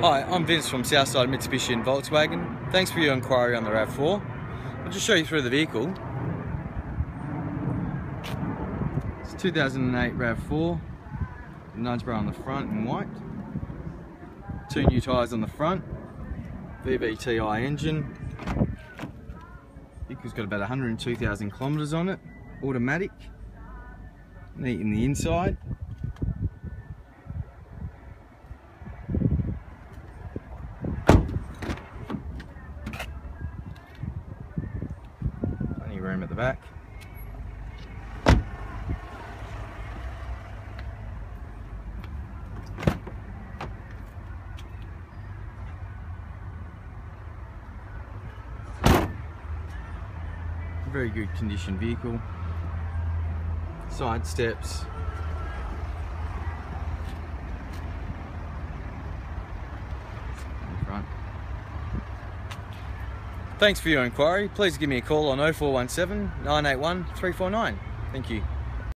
Hi, I'm Vince from Southside Mitsubishi and Volkswagen. Thanks for your inquiry on the RAV4. I'll just show you through the vehicle. It's 2008 RAV4, nudge bar on the front in white, two new tyres on the front, VVTi engine. Vehicle's got about 102,000 kilometres on it, automatic, neat in the inside. Room at the back. Very good condition vehicle. Side steps. in front. Thanks for your inquiry. Please give me a call on 0417 981 349. Thank you.